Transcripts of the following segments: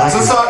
Is uh,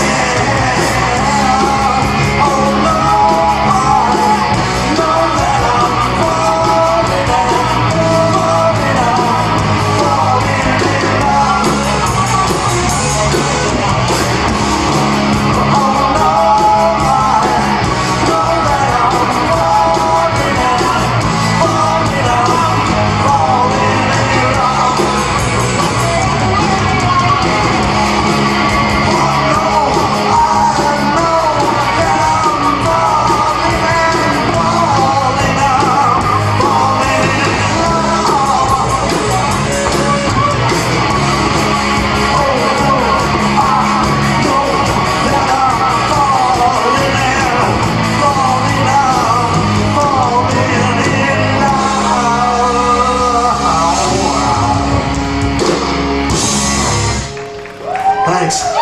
Thanks.